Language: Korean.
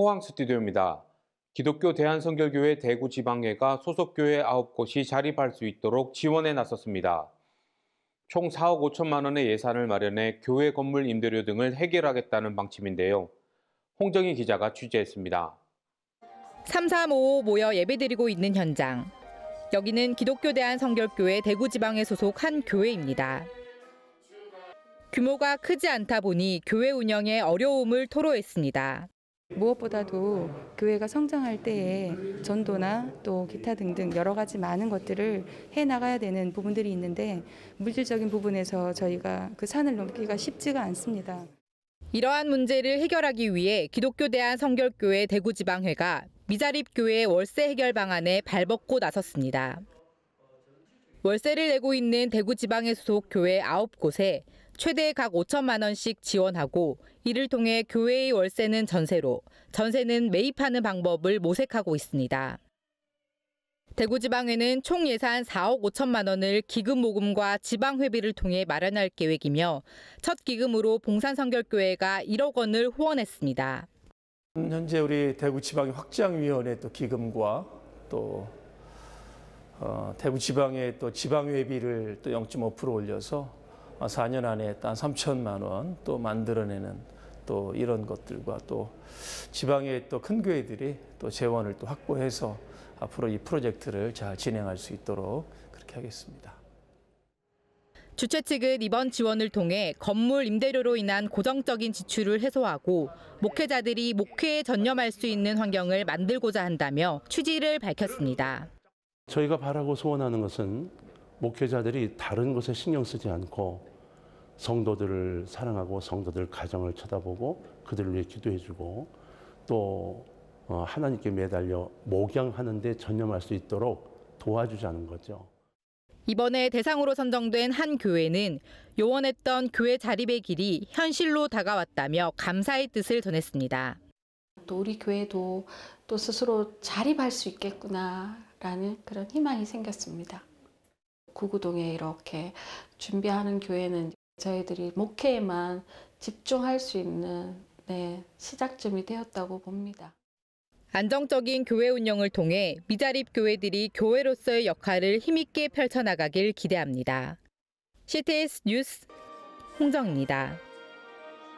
포항 스튜디오입니다. 기독교 대한성결교회 대구지방회가 소속 교회 9곳이 자립할 수 있도록 지원에 나섰습니다. 총 4억 5천만 원의 예산을 마련해 교회 건물 임대료 등을 해결하겠다는 방침인데요. 홍정희 기자가 취재했습니다. 3355 모여 예배드리고 있는 현장. 여기는 기독교 대한성결교회 대구지방에 소속 한 교회입니다. 규모가 크지 않다 보니 교회 운영에 어려움을 토로했습니다. 무엇보다도 교회가 성장할 때에 전도나 또 기타 등등 여러 가지 많은 것들을 해 나가야 되는 부분들이 있는데 물질적인 부분에서 저희가 그 산을 넘기가 쉽지가 않습니다. 이러한 문제를 해결하기 위해 기독교 대한 성결교회 대구지방회가 미자립 교회 월세 해결 방안에 발벗고 나섰습니다. 월세를 내고 있는 대구 지방에 소속 교회 9곳에 최대 각 5천만 원씩 지원하고 이를 통해 교회의 월세는 전세로, 전세는 매입하는 방법을 모색하고 있습니다. 대구지방회는 총 예산 4억 5천만 원을 기금 모금과 지방회비를 통해 마련할 계획이며 첫 기금으로 봉산성결교회가 1억 원을 후원했습니다. 현재 우리 대구지방의 확장위원회 또 기금과 또 어, 대구지방의 또 지방회비를 또 0.5% 올려서 4년 안에 한 3천만 원 또 만들어내는 또 이런 것들과 또 지방의 또 큰 교회들이 또 재원을 또 확보해서 앞으로 이 프로젝트를 잘 진행할 수 있도록 그렇게 하겠습니다. 주최 측은 이번 지원을 통해 건물 임대료로 인한 고정적인 지출을 해소하고 목회자들이 목회에 전념할 수 있는 환경을 만들고자 한다며 취지를 밝혔습니다. 저희가 바라고 소원하는 것은 목회자들이 다른 것에 신경 쓰지 않고 성도들을 사랑하고 성도들 가정을 쳐다보고 그들을 위해 기도해주고 또 어, 하나님께 매달려 목양하는 데 전념할 수 있도록 도와주자는 거죠. 이번에 대상으로 선정된 한 교회는 요원했던 교회 자립의 길이 현실로 다가왔다며 감사의 뜻을 전했습니다. 또 우리 교회도 또 스스로 자립할 수 있겠구나라는 그런 희망이 생겼습니다. 구구동에 이렇게 준비하는 교회는 저희들이 목회에만 집중할 수 있는 네, 시작점이 되었다고 봅니다. 안정적인 교회 운영을 통해 미자립 교회들이 교회로서의 역할을 힘있게 펼쳐나가길 기대합니다. CTS 뉴스 홍정입니다.